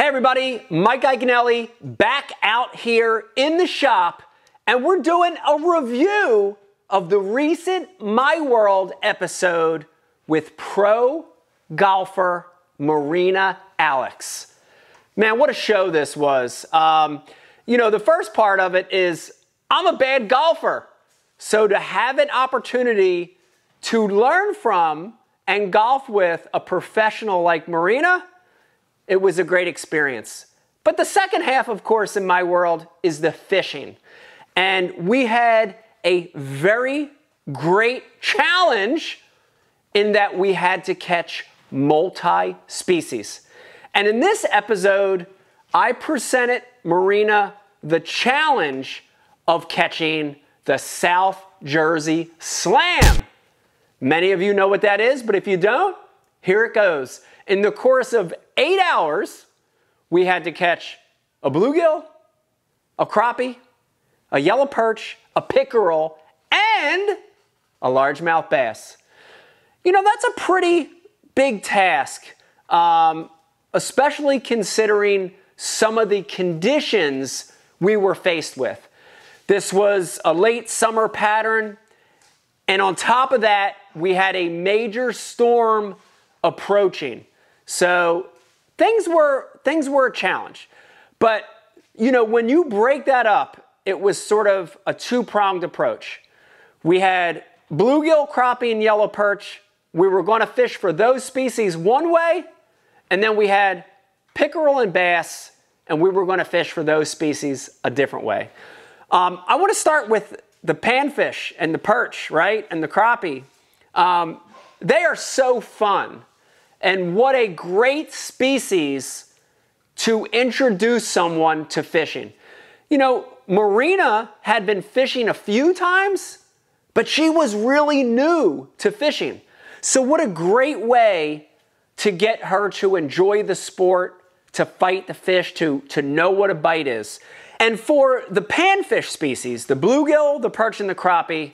Hey everybody, Mike Iaconelli back out here in the shop, and we're doing a review of the recent My World episode with pro golfer Marina Alex. Man, what a show this was. Um, you know, the first part of it is I'm a bad golfer. So to have an opportunity to learn from and golf with a professional like Marina, it was a great experience. But the second half, of course, in my world is the fishing. And we had a very great challenge in that we had to catch multi species. And in this episode, I presented Marina the challenge of catching the South Jersey Slam. Many of you know what that is, but if you don't, here it goes. In the course of eight hours, we had to catch a bluegill, a crappie, a yellow perch, a pickerel, and a largemouth bass. You know, that's a pretty big task, um, especially considering some of the conditions we were faced with. This was a late summer pattern, and on top of that, we had a major storm approaching. So things were things were a challenge. But you know, when you break that up, it was sort of a two-pronged approach. We had bluegill, crappie, and yellow perch. We were going to fish for those species one way, and then we had pickerel and bass, and we were going to fish for those species a different way. Um, I want to start with the panfish and the perch, right, and the crappie. Um, they are so fun. And what a great species to introduce someone to fishing. You know, Marina had been fishing a few times, but she was really new to fishing. So, what a great way to get her to enjoy the sport, to fight the fish, to, to know what a bite is. And for the panfish species, the bluegill, the perch, and the crappie,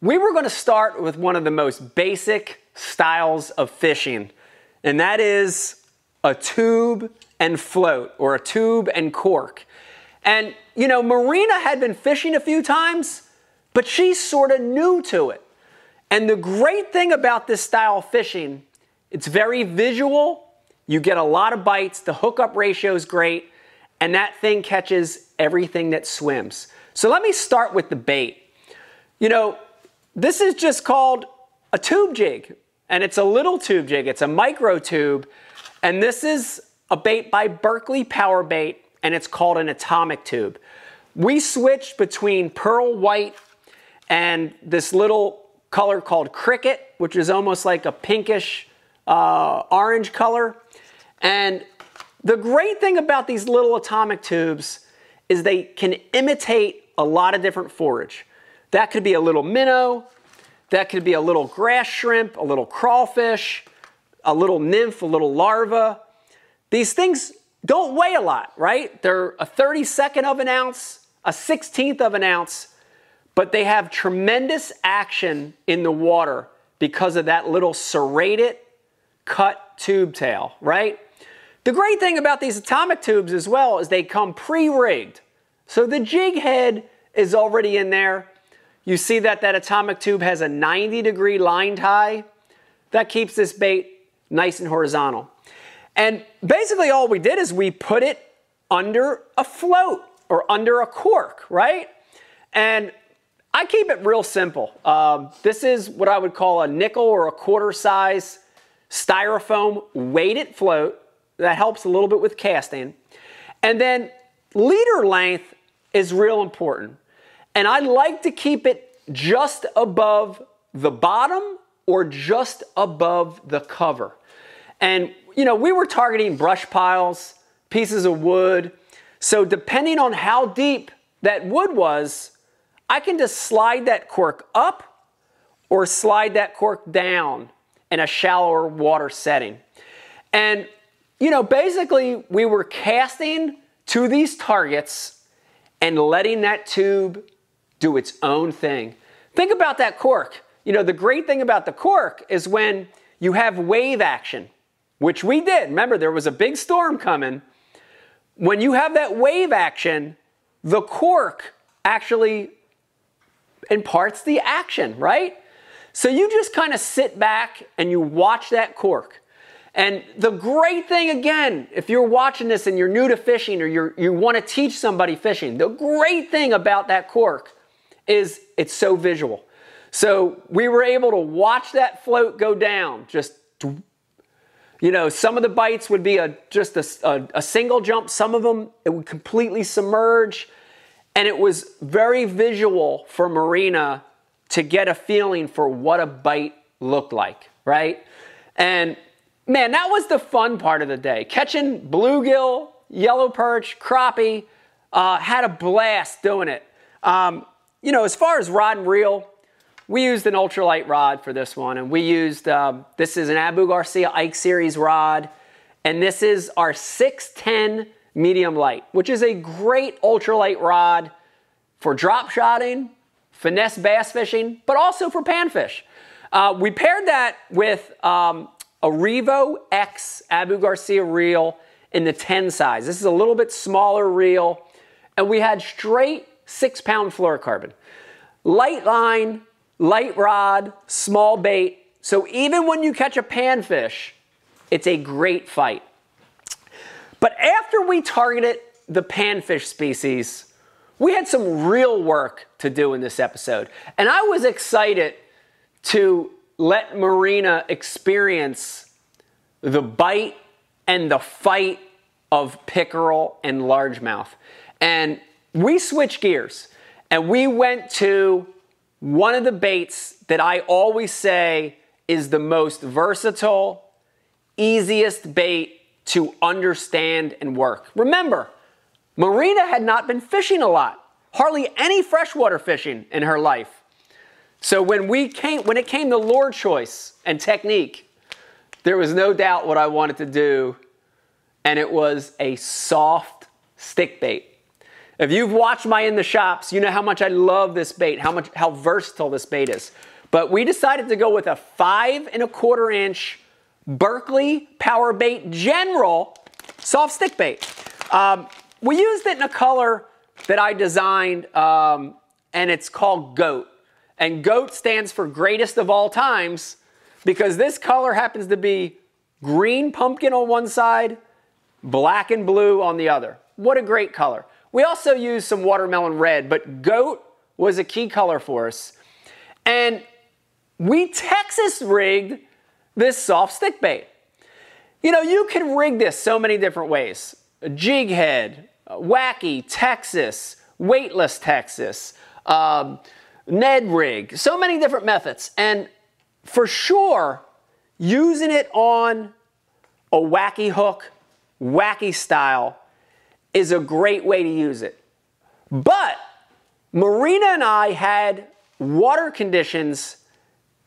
we were going to start with one of the most basic styles of fishing and that is a tube and float or a tube and cork. And, you know, Marina had been fishing a few times, but she's sort of new to it. And the great thing about this style of fishing, it's very visual. You get a lot of bites. The hookup ratio is great. And that thing catches everything that swims. So let me start with the bait. You know, this is just called a tube jig and it's a little tube jig. It's a micro tube, and this is a bait by Berkley Power Bait, and it's called an atomic tube. We switched between pearl white and this little color called cricket, which is almost like a pinkish uh, orange color. And the great thing about these little atomic tubes is they can imitate a lot of different forage. That could be a little minnow, that could be a little grass shrimp, a little crawfish, a little nymph, a little larva. These things don't weigh a lot, right? They're a 32nd of an ounce, a 16th of an ounce, but they have tremendous action in the water because of that little serrated cut tube tail, right? The great thing about these atomic tubes as well is they come pre-rigged. So the jig head is already in there. You see that that atomic tube has a 90 degree line tie. That keeps this bait nice and horizontal. And basically all we did is we put it under a float or under a cork, right? And I keep it real simple. Um, this is what I would call a nickel or a quarter size styrofoam weighted float that helps a little bit with casting. And then leader length is real important. And I like to keep it just above the bottom or just above the cover. And, you know, we were targeting brush piles, pieces of wood. So depending on how deep that wood was, I can just slide that cork up or slide that cork down in a shallower water setting. And, you know, basically we were casting to these targets and letting that tube do its own thing. Think about that cork. You know, the great thing about the cork is when you have wave action, which we did. Remember, there was a big storm coming. when you have that wave action, the cork actually imparts the action, right? So you just kind of sit back and you watch that cork. And the great thing, again, if you're watching this and you're new to fishing or you you want to teach somebody fishing, the great thing about that cork is it's so visual. So we were able to watch that float go down, just, you know, some of the bites would be a, just a, a, a single jump, some of them it would completely submerge. And it was very visual for Marina to get a feeling for what a bite looked like, right? And man, that was the fun part of the day. Catching bluegill, yellow perch, crappie, uh, had a blast doing it. Um, you know, as far as rod and reel, we used an ultralight rod for this one, and we used, um, this is an Abu Garcia Ike Series rod, and this is our 610 medium light, which is a great ultralight rod for drop shotting, finesse bass fishing, but also for panfish. Uh, we paired that with um, a Revo X Abu Garcia reel in the 10 size. This is a little bit smaller reel, and we had straight six pound fluorocarbon. Light line, light rod, small bait. So even when you catch a panfish, it's a great fight. But after we targeted the panfish species, we had some real work to do in this episode. And I was excited to let Marina experience the bite and the fight of pickerel and largemouth. And we switched gears and we went to one of the baits that I always say is the most versatile, easiest bait to understand and work. Remember, Marina had not been fishing a lot, hardly any freshwater fishing in her life. So when we came when it came to lure choice and technique, there was no doubt what I wanted to do, and it was a soft stick bait. If you've watched my in the shops, you know how much I love this bait, how much how versatile this bait is. But we decided to go with a five and a quarter inch Berkley Power Bait General soft stick bait. Um, we used it in a color that I designed, um, and it's called Goat. And GOAT stands for greatest of all times because this color happens to be green pumpkin on one side, black and blue on the other. What a great color. We also used some watermelon red, but goat was a key color for us. And we Texas rigged this soft stick bait. You know, you can rig this so many different ways. A jig head, wacky, Texas, weightless Texas, um, Ned rig, so many different methods. And for sure, using it on a wacky hook, wacky style, is a great way to use it. But Marina and I had water conditions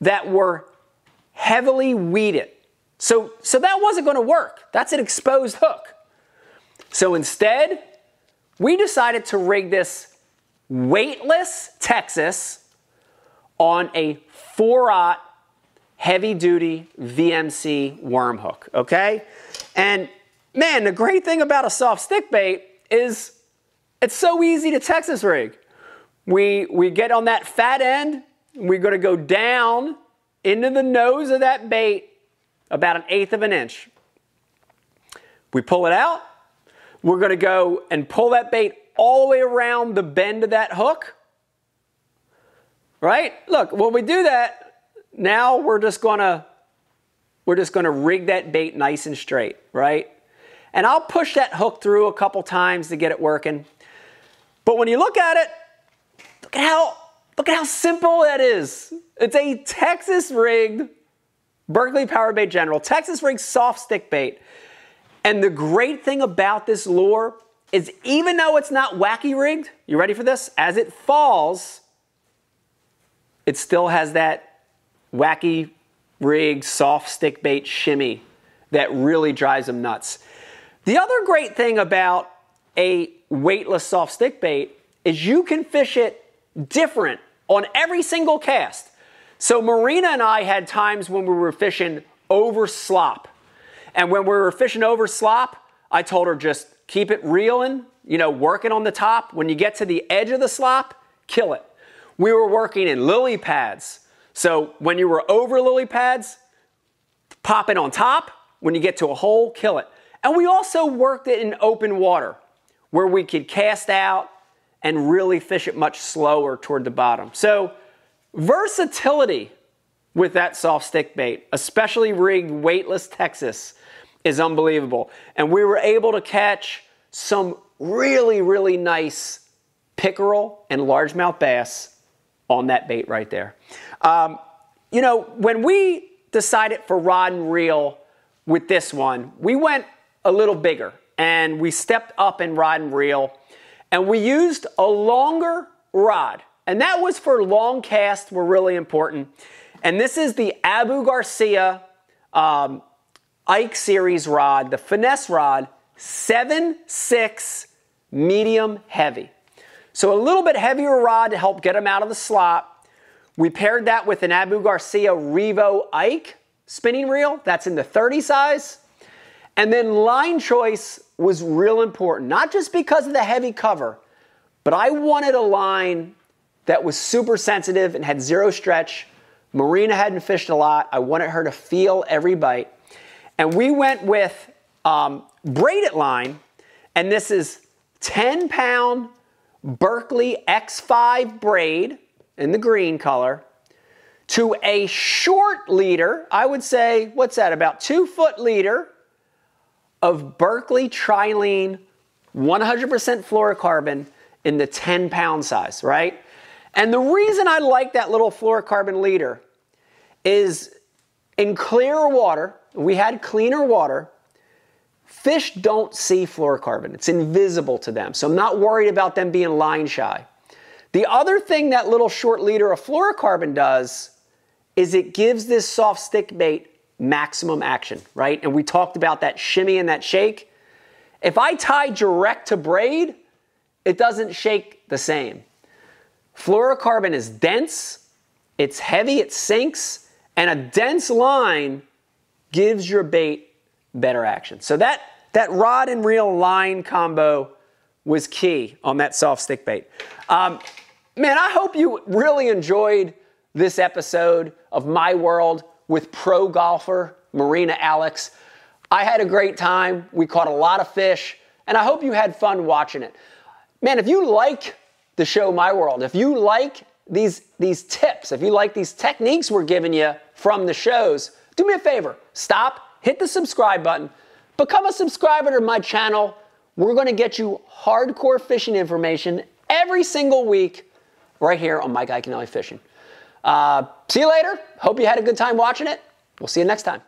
that were heavily weeded. So, so that wasn't going to work. That's an exposed hook. So instead, we decided to rig this weightless Texas on a 4-aught heavy duty VMC worm hook, okay? And Man, the great thing about a soft stick bait is it's so easy to Texas rig. We, we get on that fat end, we're gonna go down into the nose of that bait about an eighth of an inch. We pull it out, we're gonna go and pull that bait all the way around the bend of that hook. Right? Look, when we do that, now we're just gonna we're just gonna rig that bait nice and straight, right? And I'll push that hook through a couple times to get it working. But when you look at it, look at how, look at how simple that is. It's a Texas rigged Berkley Power Bait General, Texas rigged soft stick bait. And the great thing about this lure is even though it's not wacky rigged, you ready for this? As it falls, it still has that wacky rigged soft stick bait shimmy that really drives them nuts. The other great thing about a weightless soft stick bait is you can fish it different on every single cast. So Marina and I had times when we were fishing over slop. And when we were fishing over slop, I told her just keep it reeling, you know, working on the top. When you get to the edge of the slop, kill it. We were working in lily pads. So when you were over lily pads, pop it on top. When you get to a hole, kill it. And we also worked it in open water where we could cast out and really fish it much slower toward the bottom. So versatility with that soft stick bait, especially rigged weightless Texas, is unbelievable. And we were able to catch some really, really nice pickerel and largemouth bass on that bait right there. Um, you know, when we decided for rod and reel with this one, we went a little bigger and we stepped up in rod and reel and we used a longer rod. And that was for long casts were really important. And this is the Abu Garcia um, Ike series rod, the finesse rod, 7-6 medium heavy. So a little bit heavier rod to help get them out of the slop. We paired that with an Abu Garcia Revo Ike spinning reel. That's in the 30 size. And then line choice was real important, not just because of the heavy cover, but I wanted a line that was super sensitive and had zero stretch. Marina hadn't fished a lot. I wanted her to feel every bite. And we went with um, braided line, and this is 10 pound Berkley X5 braid in the green color to a short leader, I would say, what's that, about two foot leader of Berkley Trilene 100% fluorocarbon in the 10 pound size, right? And the reason I like that little fluorocarbon leader is in clear water, we had cleaner water, fish don't see fluorocarbon. It's invisible to them. So I'm not worried about them being line shy. The other thing that little short leader of fluorocarbon does is it gives this soft stick bait maximum action, right? And we talked about that shimmy and that shake. If I tie direct to braid, it doesn't shake the same. Fluorocarbon is dense, it's heavy, it sinks, and a dense line gives your bait better action. So that, that rod and reel line combo was key on that soft stick bait. Um, man, I hope you really enjoyed this episode of My World with pro golfer Marina Alex. I had a great time. We caught a lot of fish, and I hope you had fun watching it. Man, if you like the show My World, if you like these, these tips, if you like these techniques we're giving you from the shows, do me a favor. Stop, hit the subscribe button, become a subscriber to my channel. We're going to get you hardcore fishing information every single week right here on Mike Iaconelli Fishing. Uh, see you later. Hope you had a good time watching it. We'll see you next time.